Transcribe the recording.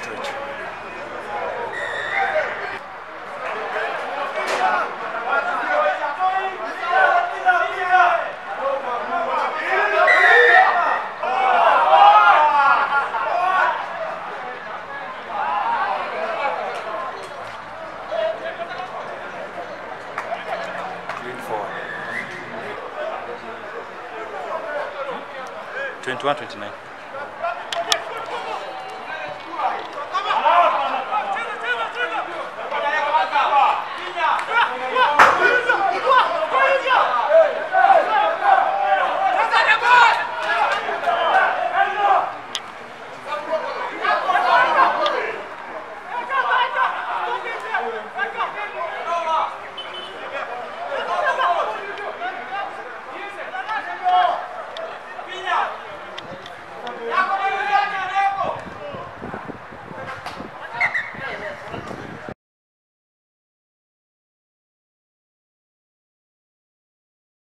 Ostrich. Twenty-one, twenty-nine.